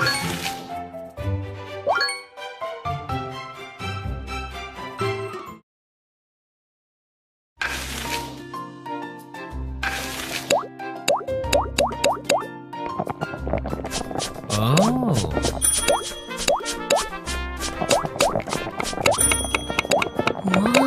Oh. Wow.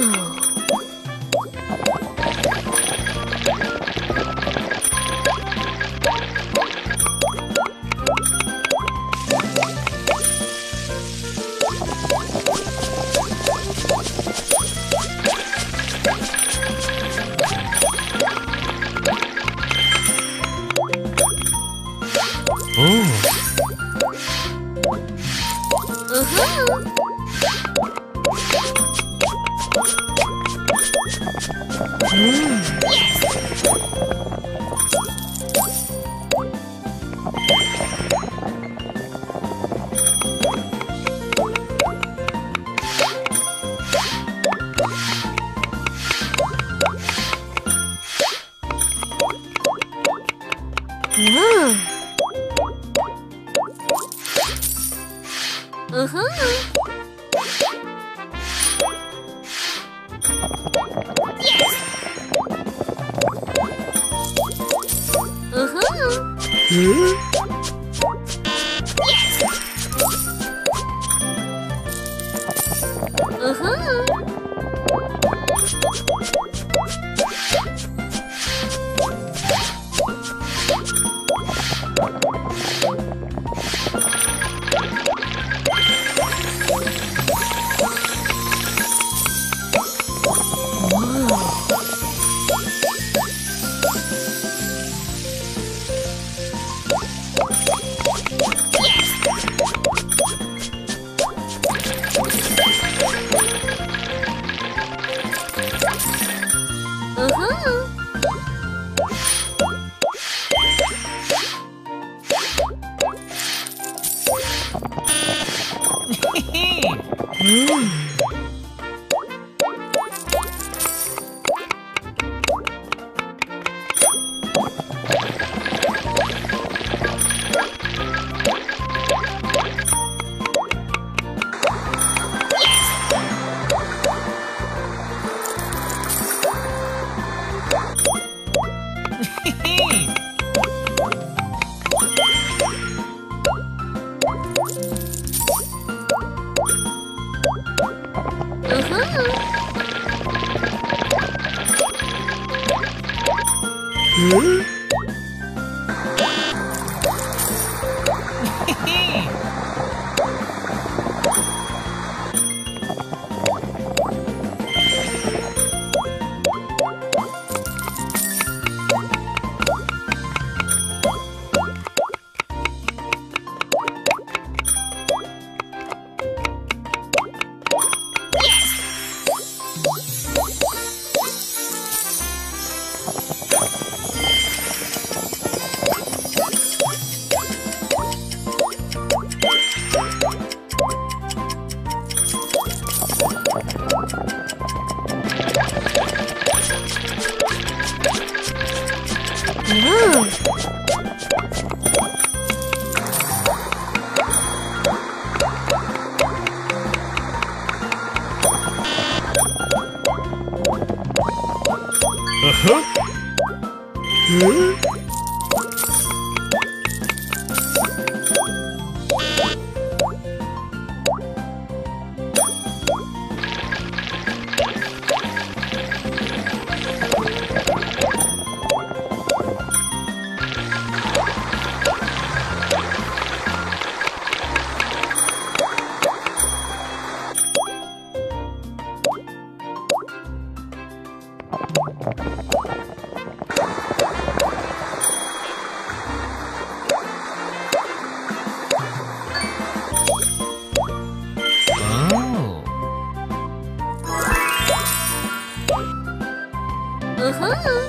Uh-huh. Yes! Huh? Huh? Huh? Huh? Uh-huh.